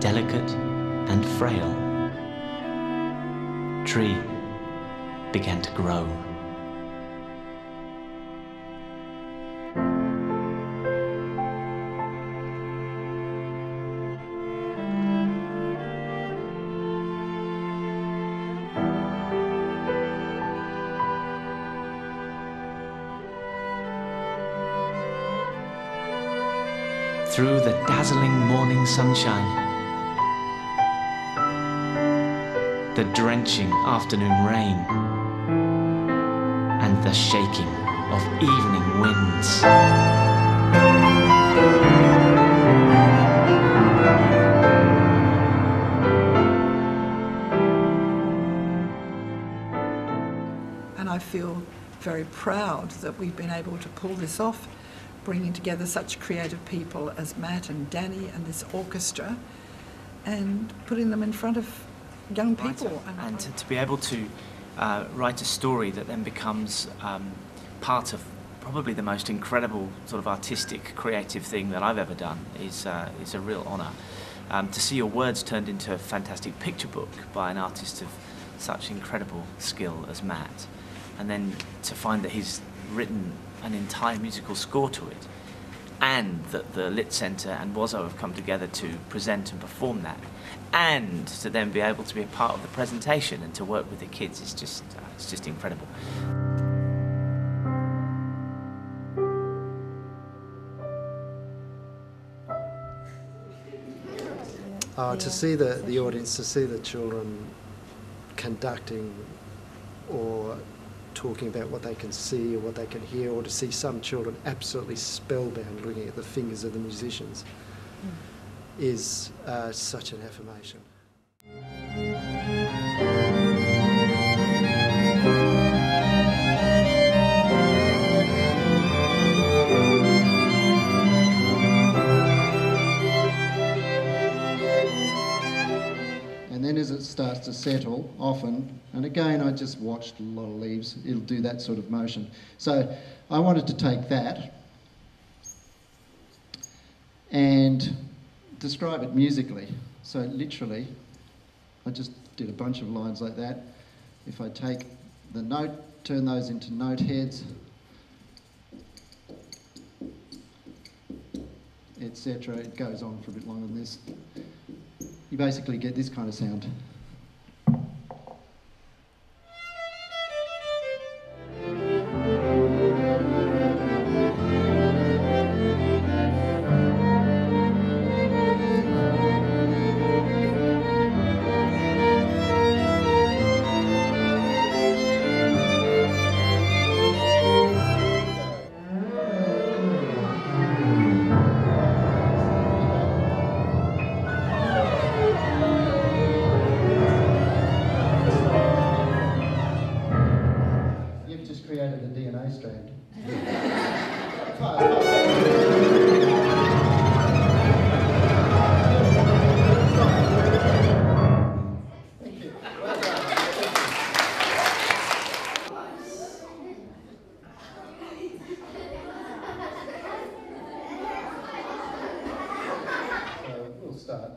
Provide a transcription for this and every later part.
delicate and frail, tree began to grow. through the dazzling morning sunshine, the drenching afternoon rain, and the shaking of evening winds. And I feel very proud that we've been able to pull this off bringing together such creative people as Matt and Danny and this orchestra and putting them in front of young people. Right, and to, to, be able to uh, write a story that then becomes um, part of probably the most incredible sort of artistic, creative thing that I've ever done is, uh, is a real honour. Um, to see your words turned into a fantastic picture book by an artist of such incredible skill as Matt, and then to find that he's written an entire musical score to it, and that the Lit Centre and WASO have come together to present and perform that, and to then be able to be a part of the presentation and to work with the kids is just, uh, it's just incredible. Uh, to see the, the audience, to see the children conducting or talking about what they can see or what they can hear, or to see some children absolutely spellbound looking at the fingers of the musicians, mm. is uh, such an affirmation. Settle, often, and again I just watched a lot of leaves, it'll do that sort of motion. So I wanted to take that and describe it musically. So literally, I just did a bunch of lines like that. If I take the note, turn those into note heads, etc. It goes on for a bit longer than this you basically get this kind of sound.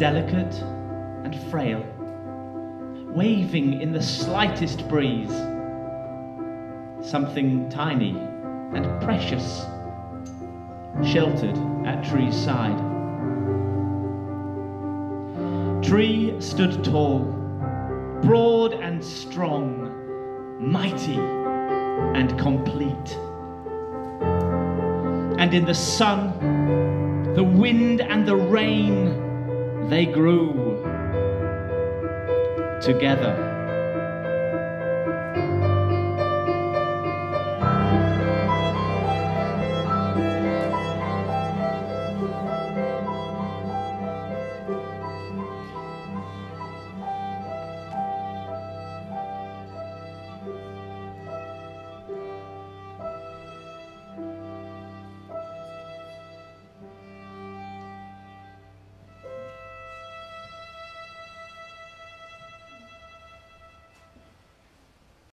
delicate and frail, waving in the slightest breeze. Something tiny and precious, sheltered at Tree's side. Tree stood tall, broad and strong, mighty and complete. And in the sun, the wind, and the rain, they grew together